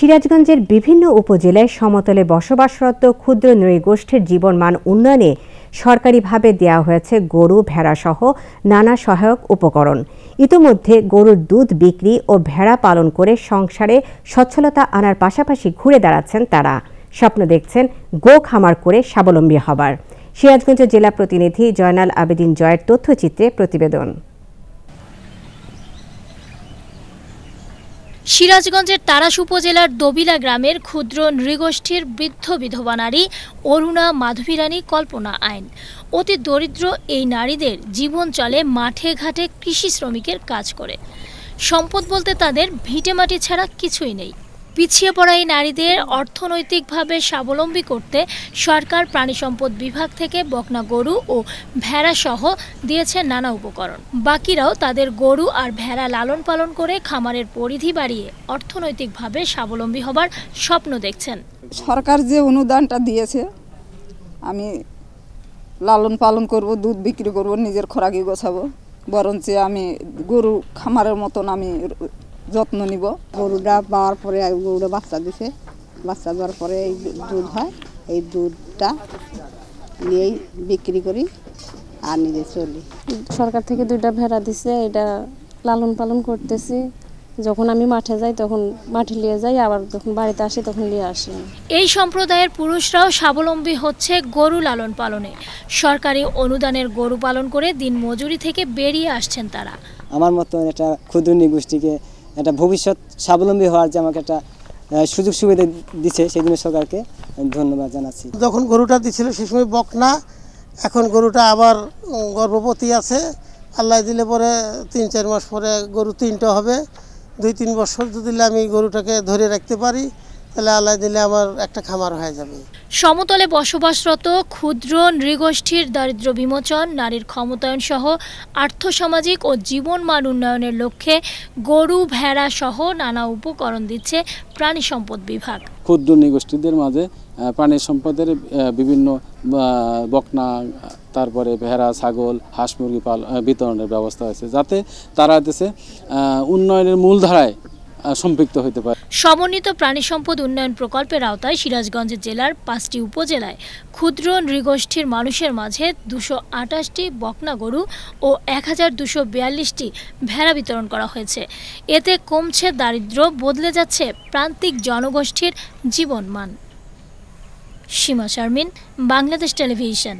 সিরাজগঞ্জের বিভিন্ন উপজেলায় সমতলে বসবাসরত ক্ষুদ্র নৃগোষ্ঠীর জীবনমান উন্নয়নে সরকারিভাবে দেওয়া হয়েছে গরু ভেড়াসহ নানা সহায়ক উপকরণ। ইতোমধ্যে গরুর দুধ বিক্রি ও ভেড়া পালন করে সংসারে সচ্ছলতা আনার পাশাপাশি ঘুরে দাঁড়াচ্ছেন তারা। স্বপ্ন দেখছেন গো খামার করে স্বাবলম্বী হবার। সিরাজগঞ্জ জেলা প্রতিনিধি জয়নাল আবেদিন জয়ের তথ্যচিত্রে প্রতিবেদন। সিরাজগঞ্জের তারাস উপজেলার দবিলা গ্রামের ক্ষুদ্র নৃগোষ্ঠীর বৃদ্ধ বিধবা নারী অরুণা মাধবীরানী কল্পনা আইন। অতি দরিদ্র এই নারীদের জীবন চলে মাঠে ঘাটে কৃষি শ্রমিকের কাজ করে। সম্পদ বলতে তাদের ভিটেমাটি ছাড়া কিছুই নেই। পিছিয়ে পড়া এই নারীদের অর্থনৈতিকভাবে স্বাবলম্বী করতে সরকার প্রাণী সম্পদ বিভাগ থেকে বকনা গরু ও ভেড়া সহ দিয়েছে নানা উপকরণ। বাকিরাও তাদের গরু আর ভেড়া লালন পালন করে খামারের পরিধি বাড়িয়ে অর্থনৈতিকভাবে স্বাবলম্বী হবার স্বপ্ন দেখছেন। সরকার যে অনুদানটা দিয়েছে, আমি লালন পালন করব, দুধ বিক্রি করব, নিজের খোরাকি গোছাবো, বরঞ্চ আমি গরু খামারের মতন আমি যত্ন নিব। গরুটা পাওয়ার পরে গরুটা বাচ্চা দিছে। বাচ্চা দেওয়ার পরে এই দুধ হয়। এই দুধটা নিয়েই বিক্রি করি আর নিজে চলি। সরকার থেকে দুইটা ভেড়া দিছে এটা লালন পালন করতেছি। যখন আমি মাঠে যাই তখন মাঠে নিয়ে যাই আবার যখন বাড়িতে আসি তখন নিয়ে আসি। এই সম্প্রদায়ের পুরুষরাও স্বাবলম্বী হচ্ছে গরু লালন পালনে। সরকারি অনুদানের গরু পালন করে দিন মজুরি থেকে বেরিয়ে আসছেন তারা। আমার মতন একটা ক্ষুদ্র নিগোষ্ঠীকে একটা ভবিষ্যৎ স্বাবলম্বী হওয়ার যে আমাকে একটা সুযোগ সুবিধা দিচ্ছে সেই জন্য সরকারকে ধন্যবাদ জানাচ্ছি। যখন গরুটা দিছিল সে সময় বক না এখন গরুটা আবার গর্ভবতী আছে। আল্লাহ দিলে পরে তিন চার মাস পরে গরু তিনটা হবে। দুই তিন বছর যদি আমি গরুটাকে ধরে রাখতে পারি তাহলে আল্লাহ দিলে আমার একটা খামার হয়ে যাবে। সমতলে বসবাসরত ক্ষুদ্র নৃগোষ্ঠীর দারিদ্র বিমোচন নারীর ক্ষমতায়ন সহ আর্থসামাজিক ও জীবনমান উন্নয়নের লক্ষ্যে গরু ভেড়া সহ নানা উপকরণ দিচ্ছে প্রাণী সম্পদ বিভাগ। ক্ষুদ্র নৃগোষ্ঠীদের মাঝে প্রাণী সম্পদের বিভিন্ন বকনা তারপরে ভেড়া ছাগল হাঁস মুরগি পাল বিতরণের ব্যবস্থা হয়েছে যাতে তারা দেশে উন্নয়নের মূলধারায় সম্পৃক্ত হতে পারে। সমন্বিত প্রাণী সম্পদ উন্নয়ন প্রকল্পের আওতায় সিরাজগঞ্জ জেলার পাঁচটি উপজেলায় ক্ষুদ্র নৃগোষ্ঠীর মানুষের মাঝে দুশো আটাশটি বকনা গরু ও এক হাজার দুশো বিয়াল্লিশটি ভেড়া বিতরণ করা হয়েছে। এতে কমছে দারিদ্র বদলে যাচ্ছে প্রান্তিক জনগোষ্ঠীর জীবনমান। সীমা শারমিন, বাংলাদেশ টেলিভিশন।